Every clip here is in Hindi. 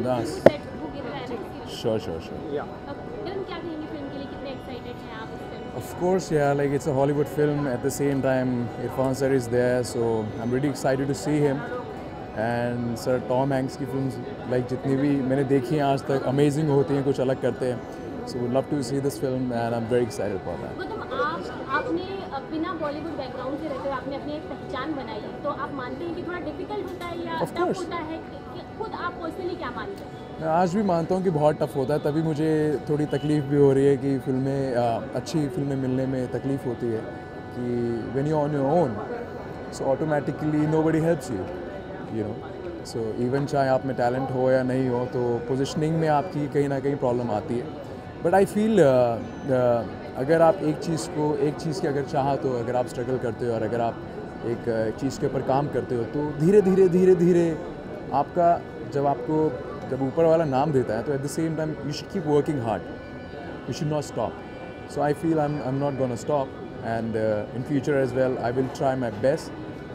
बिंदास है श्योर श्योर श्योर Yeah. अब किरण क्या कहेंगे फ़िल्म के लिए कितने एक्साइटेड हैं आप इस फ़िल्म से? Of course, yeah, like it's a Hollywood film. At the same time, Irfan sir is there, so I'm really excited to see him. And sir, Tom Hanks की films like जितनी भी मैंने देखी हैं आज तक amazing होती हैं कुछ अलग करते हैं so would love to see this film and I'm very excited about that. मतलब आप आपने बिना बॉलीवुड बैकग्राउंड से रहते हुए आपने अपनी एक पहचान बनाई है तो आप मानते हैं कि थोड़ा डिफ़िकल्ट होता है या टफ होता है? खुद आप पर्सनली क्या मानते हैं? मैं आज भी मानता हूँ कि बहुत टफ होता है तभी मुझे थोड़ी तकलीफ़ भी हो रही है कि फ़िल्में अच्छी फ़िल्में मिलने में तकलीफ़ होती है कि when you on your own so automatically nobody helps you you know so even चाहे आप में टैलेंट हो या नहीं हो तो पोजिशनिंग में आपकी कहीं ना कहीं प्रॉब्लम आती है। बट आई फील अगर आप एक चीज़ को, एक चीज़ की अगर चाहत हो अगर आप स्ट्रगल करते हो और अगर आप एक चीज़ के ऊपर काम करते हो तो धीरे धीरे धीरे धीरे आपका जब आपको, जब ऊपर वाला नाम देता है तो at the same time you should keep working hard you should not stop so I feel I I am not gonna stop and in future as well I will try my best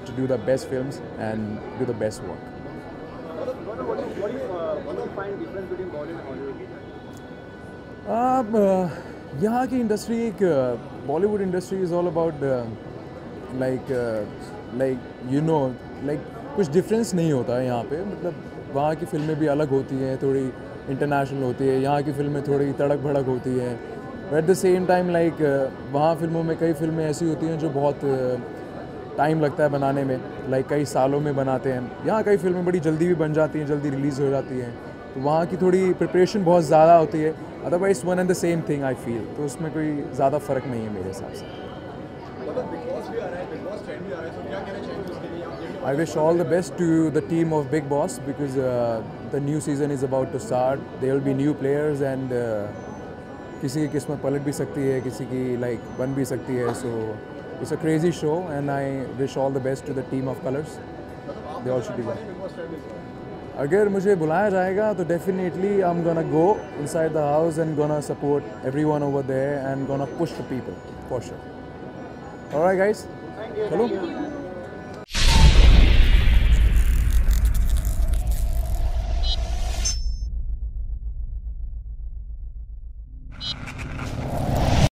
to do the best film and do the best work uh? अब यहाँ की इंडस्ट्री एक Bollywood industry is all about like like you know like कुछ डिफरेंस नहीं होता है यहाँ पे। मतलब वहाँ की फ़िल्में भी अलग होती हैं, थोड़ी इंटरनेशनल होती है। यहाँ की फ़िल्में थोड़ी तड़क भड़क होती हैं। At the same time like वहाँ फ़िल्मों में कई फ़िल्में ऐसी होती हैं जो बहुत टाइम लगता है बनाने में। लाइक कई सालों में बनाते हैं। यहाँ कई फ़िल्में बड़ी जल्दी भी बन जाती हैं, जल्दी रिलीज़ हो जाती हैं। तो वहाँ की थोड़ी प्रिपरेशन बहुत ज़्यादा होती है। Otherwise one and the same thing I feel तो उसमें कोई ज़्यादा फ़र्क नहीं है मेरे हिसाब से। I wish all the best to the team of Bigg Boss because the new season is about to start they be new players and uh, किसी की किस्मत पलट भी सकती है किसी की लाइक like, बन भी सकती है। So it's a crazy show and I wish all the best to the team of Colors they all should be अगर मुझे बुलाया जाएगा तो definitely I am gonna go inside the house and gonna support everyone over there and gonna push the people for sure alright guys चलो